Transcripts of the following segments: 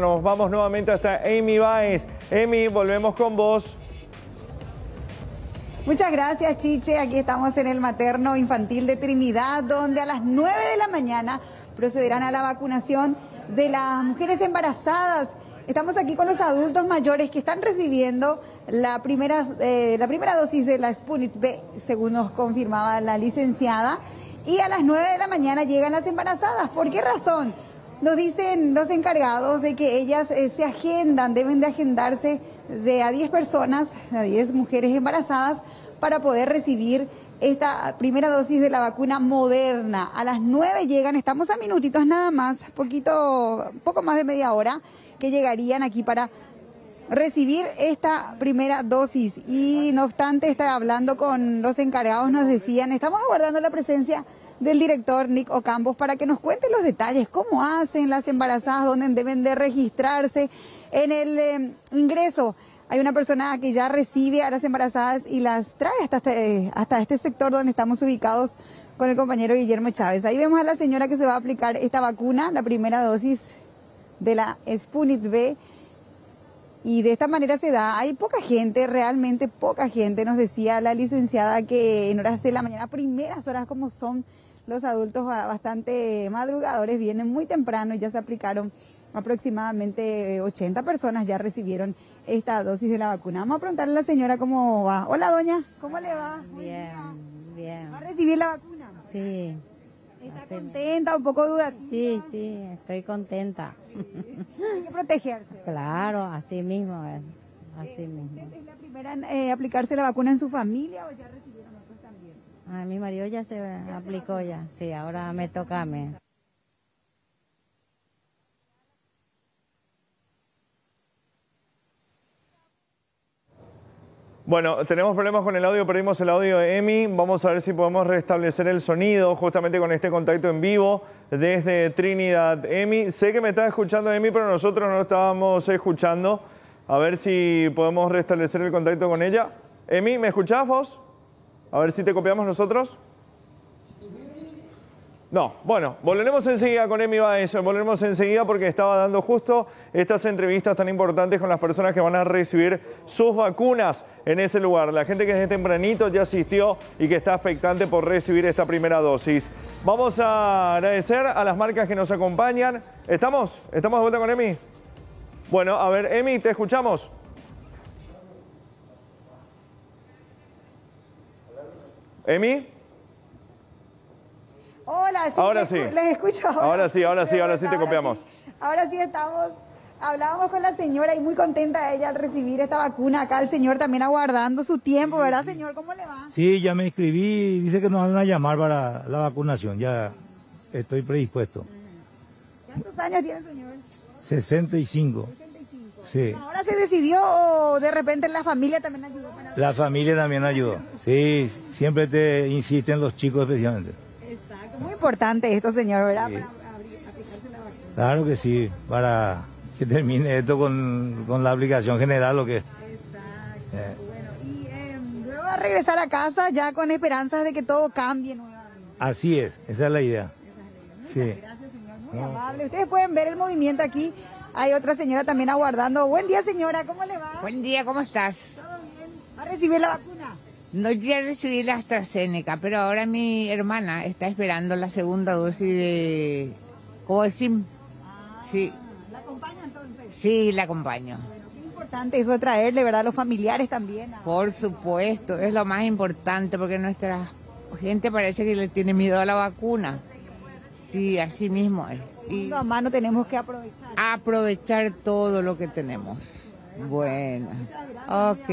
Nos vamos nuevamente hasta Amy Baez. Amy, volvemos con vos. Muchas gracias, Chiche. Aquí estamos en el materno infantil de Trinidad, donde a las 9 de la mañana procederán a la vacunación de las mujeres embarazadas. Estamos aquí con los adultos mayores que están recibiendo la primera, eh, la primera dosis de la Sputnik B, según nos confirmaba la licenciada. Y a las 9 de la mañana llegan las embarazadas. ¿Por qué razón? Nos dicen los encargados de que ellas eh, se agendan, deben de agendarse de a 10 personas, a 10 mujeres embarazadas, para poder recibir esta primera dosis de la vacuna moderna. A las 9 llegan, estamos a minutitos nada más, poquito, poco más de media hora, que llegarían aquí para recibir esta primera dosis. Y no obstante, está hablando con los encargados, nos decían, estamos aguardando la presencia del director Nick Ocampos para que nos cuente los detalles, cómo hacen las embarazadas, dónde deben de registrarse. En el eh, ingreso hay una persona que ya recibe a las embarazadas y las trae hasta este, hasta este sector donde estamos ubicados con el compañero Guillermo Chávez. Ahí vemos a la señora que se va a aplicar esta vacuna, la primera dosis de la Sputnik B. Y de esta manera se da. Hay poca gente, realmente poca gente. Nos decía la licenciada que en horas de la mañana, primeras horas como son, los adultos bastante madrugadores vienen muy temprano y ya se aplicaron aproximadamente 80 personas ya recibieron esta dosis de la vacuna. Vamos a preguntarle a la señora cómo va. Hola doña, ¿cómo le va? Bien, bien. ¿Va a recibir la vacuna? Sí. ¿Está contenta, un poco duda? Sí, sí, estoy contenta. Hay que protegerse. Claro, así mismo es. Así mismo. ¿Es la primera en eh, aplicarse la vacuna en su familia o ya también? A mi marido ya se aplicó ya, sí, ahora me toca a mí. Bueno, tenemos problemas con el audio, perdimos el audio de Emi. Vamos a ver si podemos restablecer el sonido justamente con este contacto en vivo desde Trinidad. Emi, sé que me está escuchando Emi, pero nosotros no estábamos escuchando. A ver si podemos restablecer el contacto con ella. Emi, ¿me escuchás vos? A ver si te copiamos nosotros. No, bueno, volveremos enseguida con Emi Baez, volveremos enseguida porque estaba dando justo estas entrevistas tan importantes con las personas que van a recibir sus vacunas en ese lugar. La gente que desde tempranito ya asistió y que está expectante por recibir esta primera dosis. Vamos a agradecer a las marcas que nos acompañan. ¿Estamos? ¿Estamos de vuelta con Emi? Bueno, a ver, Emi, ¿te escuchamos? ¿Emi? Hola, sí, ahora les, sí. les escucho. Ahora, ahora sí, ahora sí, ahora sí te Ahora copiamos. sí. Ahora sí estamos, hablábamos con la señora y muy contenta ella al recibir esta vacuna. Acá el señor también aguardando su tiempo, ¿verdad, señor? ¿Cómo le va? Sí, ya me inscribí, dice que nos van a llamar para la vacunación, ya estoy predispuesto. ¿Cuántos años tiene, señor? 65. 65. Sí. ¿Ahora se decidió o de repente la familia también ayudó para La familia también ayudó. Sí, siempre te insisten los chicos especialmente. Exacto. Muy importante esto, señor, ¿verdad? Sí. Para abrir- aplicarse la vacuna. Claro que sí, para que termine esto con, con la aplicación general, lo que es. Exacto. Eh. Bueno, y eh, luego a regresar a casa ya con esperanzas de que todo cambie nuevamente. Así es, esa es la idea. Sí. Gracias, señor. Muy amable. Ustedes pueden ver el movimiento aquí. Hay otra señora también aguardando. Buen día, señora. ¿Cómo le va? Buen día, ¿cómo estás? ¿Todo bien? ¿Va a recibir la vacuna? No ya recibí la AstraZeneca, pero ahora mi hermana está esperando la segunda dosis de Covaxin. Sí, ¿La acompaña entonces? sí, la acompaño. Bueno, qué importante eso de traerle, ¿verdad? Los familiares también. a- Por supuesto, es lo más importante porque nuestra gente parece que le tiene miedo a la vacuna. Sí, así mismo es. Y A mano tenemos que aprovechar. aprovechar todo lo que tenemos. Bueno, ok.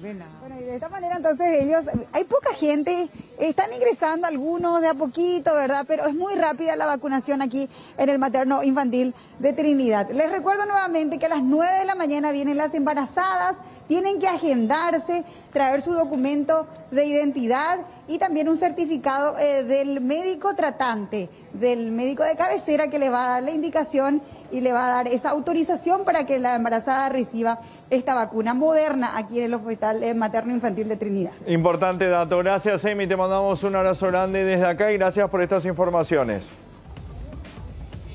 Bueno, y de esta manera entonces ellos, hay poca gente, están ingresando algunos de a poquito, ¿verdad? Pero es muy rápida la vacunación aquí en el materno infantil de Trinidad. Les recuerdo nuevamente que a las 9 de la mañana vienen las embarazadas, tienen que agendarse, traer su documento de identidad y también un certificado eh, del médico tratante, del médico de cabecera que le va a dar la indicación y le va a dar esa autorización para que la embarazada reciba esta vacuna moderna aquí en el Hospital eh, Materno Infantil de Trinidad. Importante dato. Gracias, Emi. Te mandamos un abrazo grande desde acá y gracias por estas informaciones.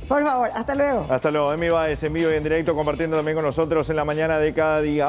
Por favor, hasta luego. Hasta luego. Emi Baez en vivo y en directo compartiendo también con nosotros en la mañana de cada día.